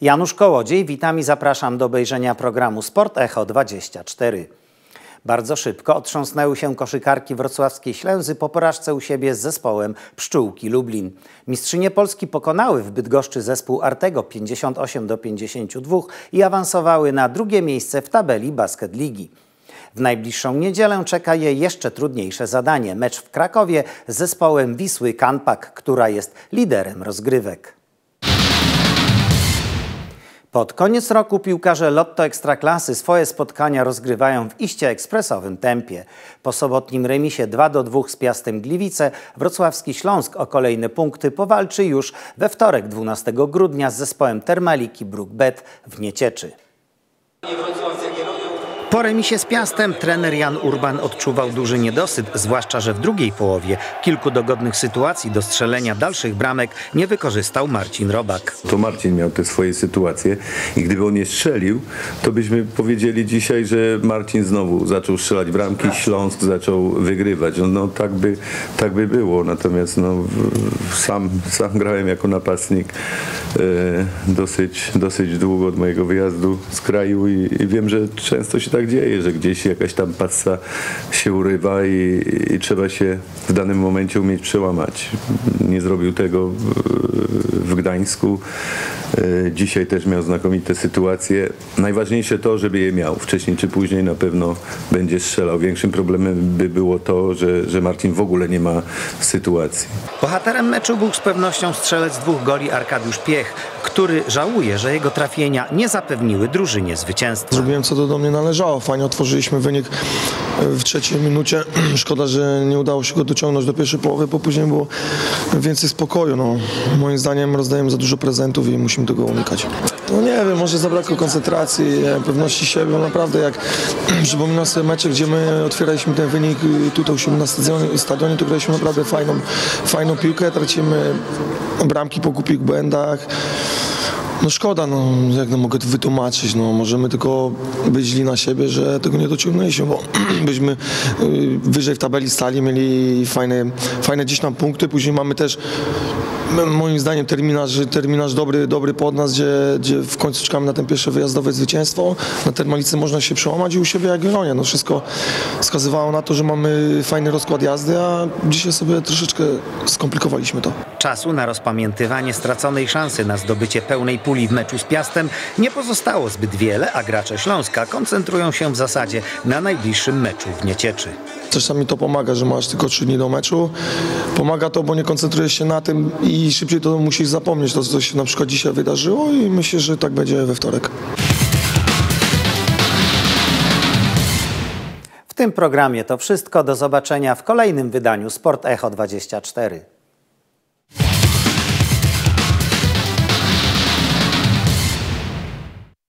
Janusz Kołodziej, witam i zapraszam do obejrzenia programu Sport Echo 24. Bardzo szybko otrząsnęły się koszykarki wrocławskiej Ślęzy po porażce u siebie z zespołem Pszczółki Lublin. Mistrzynie Polski pokonały w Bydgoszczy zespół Artego 58 do 52 i awansowały na drugie miejsce w tabeli Basket Ligi. W najbliższą niedzielę czeka je jeszcze trudniejsze zadanie. Mecz w Krakowie z zespołem Wisły Kanpak, która jest liderem rozgrywek. Pod koniec roku piłkarze Lotto Ekstraklasy swoje spotkania rozgrywają w iście ekspresowym tempie. Po sobotnim remisie 2 do 2 z Piastem Gliwice wrocławski Śląsk o kolejne punkty powalczy już we wtorek 12 grudnia z zespołem Termaliki Brookbet w Niecieczy. Po remisie z Piastem trener Jan Urban odczuwał duży niedosyt, zwłaszcza, że w drugiej połowie kilku dogodnych sytuacji do strzelenia dalszych bramek nie wykorzystał Marcin Robak. To Marcin miał te swoje sytuacje i gdyby on je strzelił, to byśmy powiedzieli dzisiaj, że Marcin znowu zaczął strzelać bramki, Śląsk zaczął wygrywać. No, no tak, by, tak by było, natomiast no, sam, sam grałem jako napastnik e, dosyć, dosyć długo od mojego wyjazdu z kraju i, i wiem, że często się tak tak dzieje, że gdzieś jakaś tam passa się urywa i, i trzeba się w danym momencie umieć przełamać. Nie zrobił tego w, w Gdańsku. E, dzisiaj też miał znakomite sytuacje. Najważniejsze to, żeby je miał. Wcześniej czy później na pewno będzie strzelał. Większym problemem by było to, że, że Marcin w ogóle nie ma sytuacji. Bohaterem meczu był z pewnością strzelec dwóch goli Arkadiusz Piech, który żałuje, że jego trafienia nie zapewniły drużynie zwycięstwa. Zrobiłem co to do mnie należało. Fajnie otworzyliśmy wynik w trzeciej minucie. Szkoda, że nie udało się go dociągnąć do pierwszej połowy, bo później było więcej spokoju. No, moim zdaniem rozdajemy za dużo prezentów i musimy tego unikać. No nie wiem, może zabrakło koncentracji, pewności siebie. bo Naprawdę jak przypominam sobie mecze, gdzie my otwieraliśmy ten wynik tutaj na stadionie, stadionie to graliśmy naprawdę fajną, fajną piłkę, tracimy bramki po głupich błędach. No szkoda, no jak no mogę to wytłumaczyć, no możemy tylko być źli na siebie, że tego nie dociągnęliśmy, bo byśmy y, wyżej w tabeli stali, mieli fajne, fajne gdzieś tam punkty, później mamy też moim zdaniem terminarz, terminarz dobry, dobry pod nas, gdzie, gdzie w końcu czekamy na ten pierwsze wyjazdowe zwycięstwo. Na Termalicy można się przełamać i u siebie Jagiellonia. No wszystko wskazywało na to, że mamy fajny rozkład jazdy, a dzisiaj sobie troszeczkę skomplikowaliśmy to. Czasu na rozpamiętywanie straconej szansy na zdobycie pełnej puli w meczu z Piastem nie pozostało zbyt wiele, a gracze Śląska koncentrują się w zasadzie na najbliższym meczu w Niecieczy. Czasami to pomaga, że masz tylko trzy dni do meczu. Pomaga to, bo nie koncentrujesz się na tym i szybciej to musisz zapomnieć, to co się na przykład dzisiaj wydarzyło i myślę, że tak będzie we wtorek. W tym programie to wszystko. Do zobaczenia w kolejnym wydaniu Sport Echo 24.